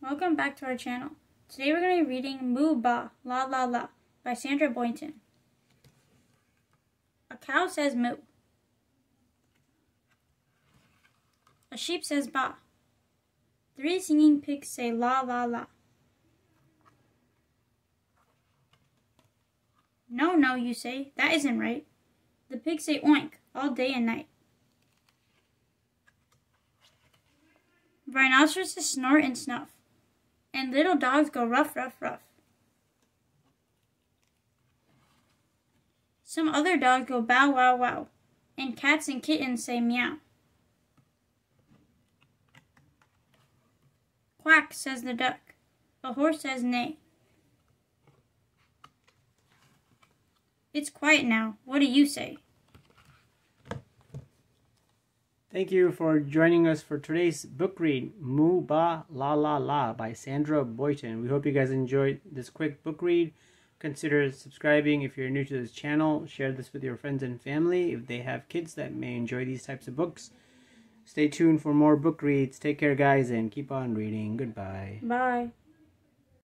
Welcome back to our channel. Today we're going to be reading Moo Baa, La La La by Sandra Boynton. A cow says moo. A sheep says ba. Three singing pigs say la la la. No, no, you say, that isn't right. The pigs say oink all day and night. Rhinoceroses snort and snuff, and little dogs go ruff, ruff, ruff. Some other dogs go bow, wow, wow, and cats and kittens say meow. Quack, says the duck. A horse says neigh. It's quiet now. What do you say? Thank you for joining us for today's book read, Moo Baa La La La by Sandra Boynton. We hope you guys enjoyed this quick book read. Consider subscribing if you're new to this channel. Share this with your friends and family if they have kids that may enjoy these types of books. Stay tuned for more book reads. Take care, guys, and keep on reading. Goodbye. Bye.